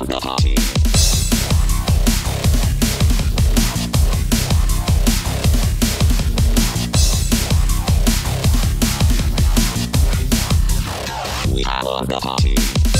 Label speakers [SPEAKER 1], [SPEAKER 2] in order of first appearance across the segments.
[SPEAKER 1] We have the party.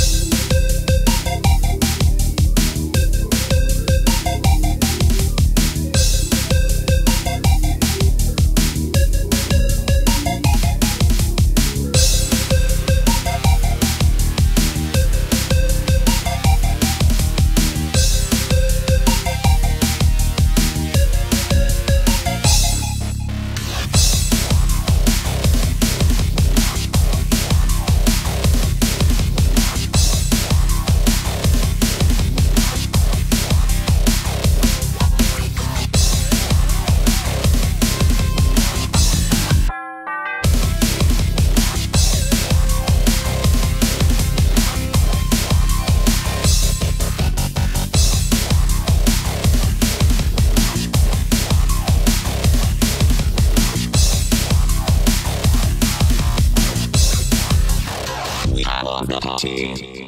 [SPEAKER 1] Celebrity.